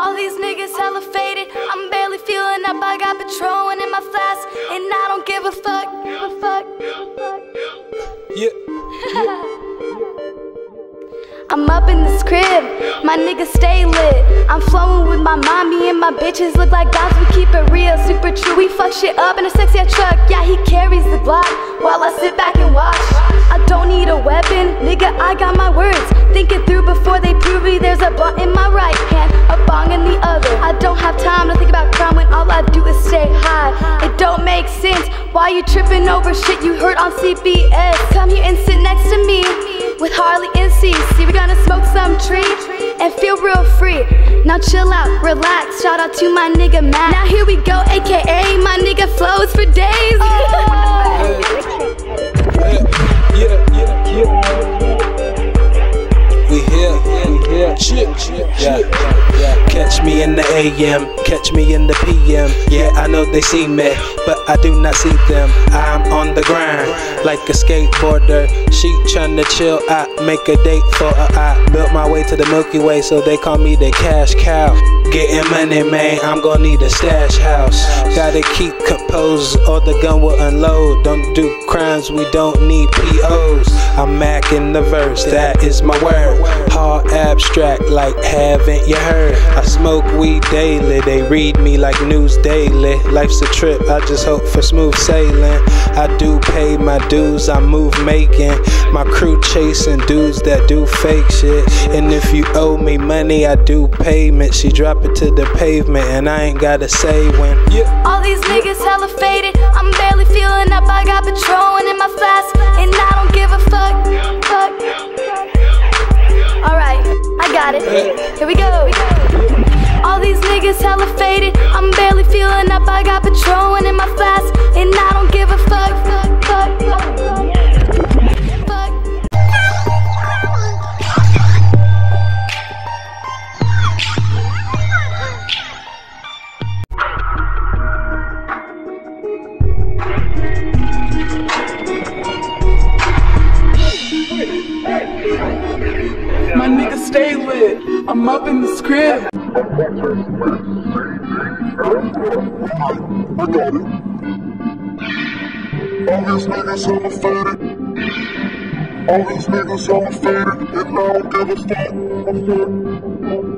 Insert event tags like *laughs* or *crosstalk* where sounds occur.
All these niggas hella faded. I'm barely feeling up. I got Patron in my flask, and I don't give a fuck. Give a fuck. *laughs* Yeah. I'm up in this crib, my niggas stay lit. I'm flowing with my mommy and my bitches look like guys. We keep it real, super true. We fuck shit up in a sexy truck. Yeah, he carries when all I do is stay high. It don't make sense. Why you tripping over shit you heard on CBS? Come here and sit next to me with Harley and CC. We're gonna smoke some tree and feel real free. Now chill out, relax. Shout out to my nigga Matt. Now here we go, aka Catch me in the AM, catch me in the PM. Yeah, I know they see me, but I do not see them. I'm on the grind like a skateboarder. She tryna chill, I make a date for her. I built my way to the Milky Way, so they call me the cash cow. Getting money, man, I'm gonna need a stash house. Gotta keep composed, or the gun will unload. Don't do crimes, we don't need POs. I'm Mac in the verse, that is my word. Abstract, like haven't you heard? I smoke weed daily, they read me like news daily. Life's a trip, I just hope for smooth sailing. I do pay my dues, I move making. My crew chasing dudes that do fake shit. And if you owe me money, I do payment. She drop it to the pavement, and I ain't gotta say when. Yeah. All these niggas hella faded. I'm barely feeling up. I got Patron in my flask, and I up. I got in my and I don't give a fuck. Fuck. Fuck. Fuck. My nigga stay lit. I'm up in the crib. All these niggas hella faded. All these niggas hella faded. And I don't give a fuck.